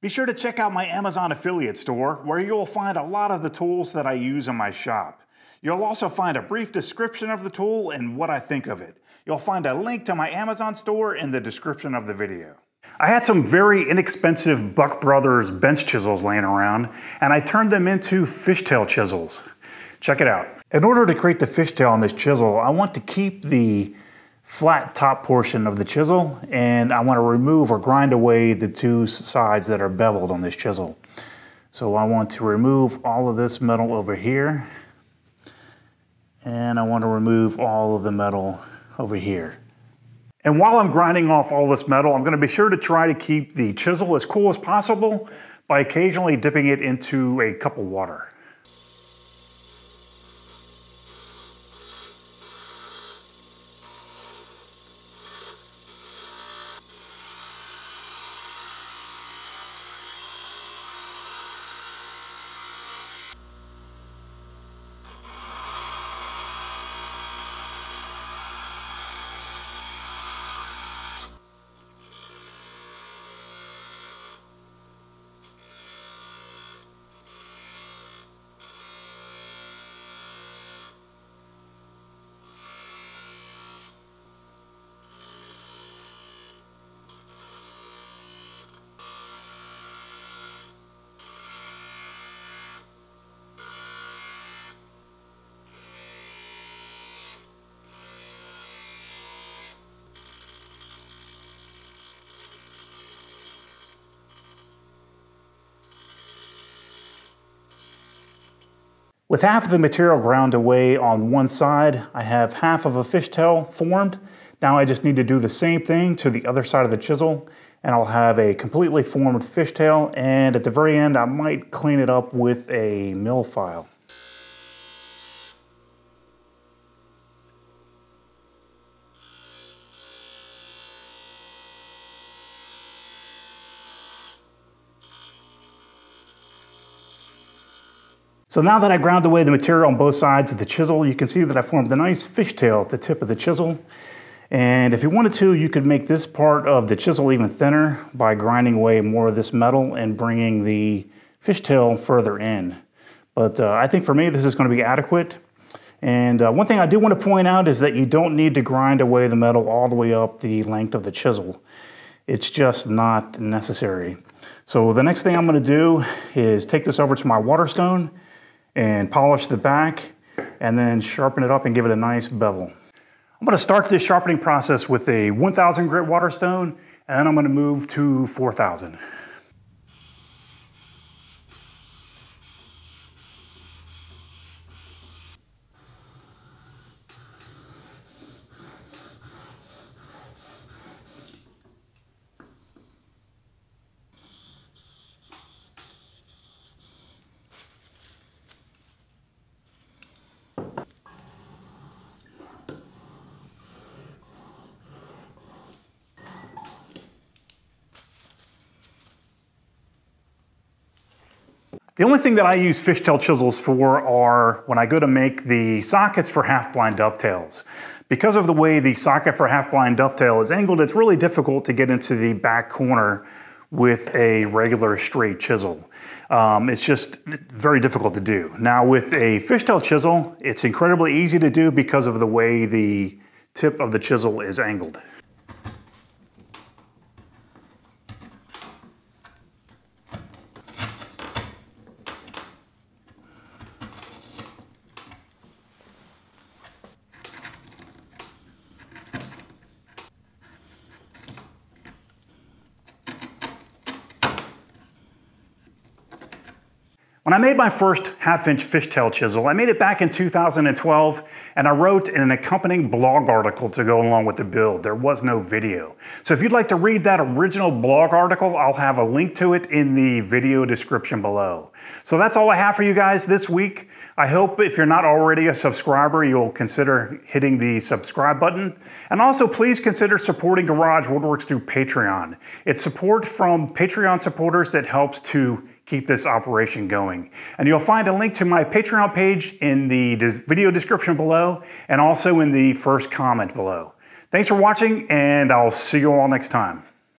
Be sure to check out my Amazon affiliate store where you'll find a lot of the tools that I use in my shop. You'll also find a brief description of the tool and what I think of it. You'll find a link to my Amazon store in the description of the video. I had some very inexpensive Buck Brothers bench chisels laying around and I turned them into fishtail chisels. Check it out. In order to create the fishtail on this chisel, I want to keep the flat top portion of the chisel and I want to remove or grind away the two sides that are beveled on this chisel. So I want to remove all of this metal over here and I want to remove all of the metal over here. And while I'm grinding off all this metal, I'm going to be sure to try to keep the chisel as cool as possible by occasionally dipping it into a cup of water. With half of the material ground away on one side, I have half of a fishtail formed. Now I just need to do the same thing to the other side of the chisel and I'll have a completely formed fishtail and at the very end I might clean it up with a mill file. So now that I ground away the material on both sides of the chisel, you can see that I formed a nice fishtail at the tip of the chisel. And if you wanted to, you could make this part of the chisel even thinner by grinding away more of this metal and bringing the fishtail further in. But uh, I think for me, this is gonna be adequate. And uh, one thing I do want to point out is that you don't need to grind away the metal all the way up the length of the chisel. It's just not necessary. So the next thing I'm gonna do is take this over to my Waterstone and polish the back and then sharpen it up and give it a nice bevel. I'm gonna start this sharpening process with a 1000 grit Waterstone and then I'm gonna move to 4000. The only thing that I use fishtail chisels for are when I go to make the sockets for half-blind dovetails. Because of the way the socket for half-blind dovetail is angled, it's really difficult to get into the back corner with a regular straight chisel. Um, it's just very difficult to do. Now with a fishtail chisel, it's incredibly easy to do because of the way the tip of the chisel is angled. When I made my first half-inch fishtail chisel, I made it back in 2012, and I wrote an accompanying blog article to go along with the build. There was no video. So if you'd like to read that original blog article, I'll have a link to it in the video description below. So that's all I have for you guys this week. I hope if you're not already a subscriber, you'll consider hitting the subscribe button. And also please consider supporting Garage Woodworks through Patreon. It's support from Patreon supporters that helps to keep this operation going. And you'll find a link to my Patreon page in the video description below and also in the first comment below. Thanks for watching and I'll see you all next time.